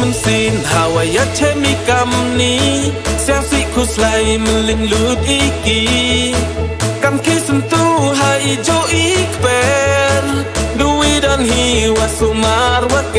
มันสิ้นหาวายัดเชมีกรรมนี้เสียสิคุสไลมันลิงลูดอีกีกรรคิดสันตูหายโจอีกเป็นดูวิดันฮีวาสุมารว่าเก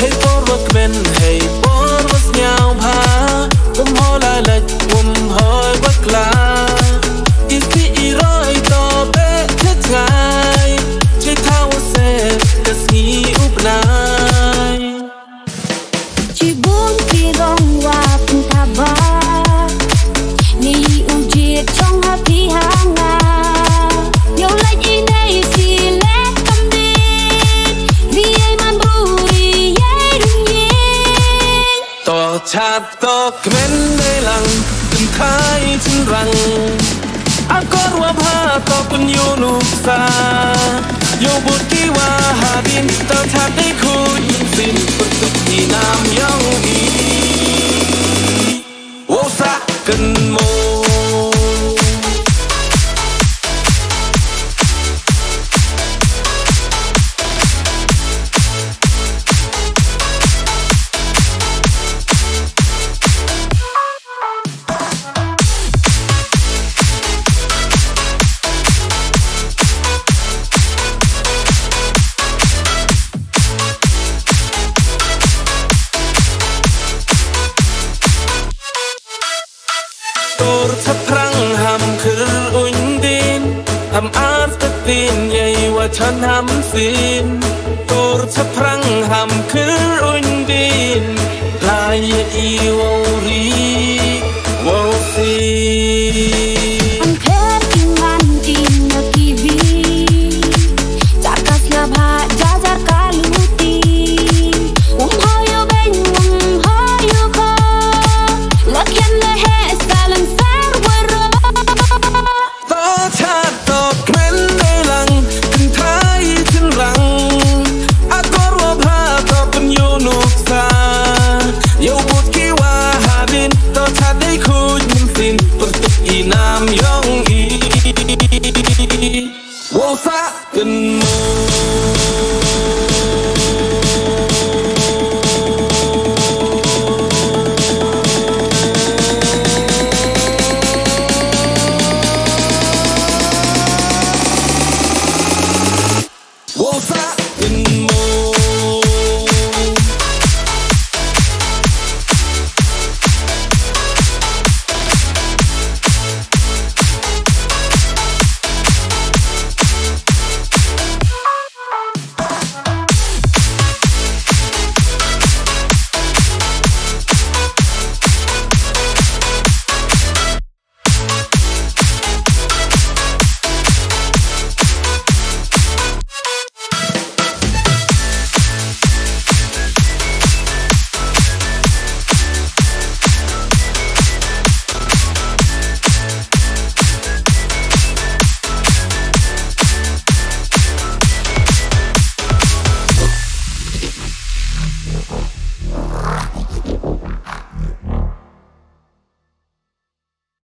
هي قربك من هي قرب زنيا وها ومهول عليك ومهول بكلام อชาตโตเม็นในหลังเึ้นท้ายฉันรังอาก็รวมหาต่อคุณอยู่นุกตาโยบุตรที่ว่าหาดินต่อชาติได้คุยยินสินคนสุขที่นามยังอี Turta prang ham khir undin Ham asta tin yai wa chan ham sin Turta prang ham khir undin La ye i wa ri how they cool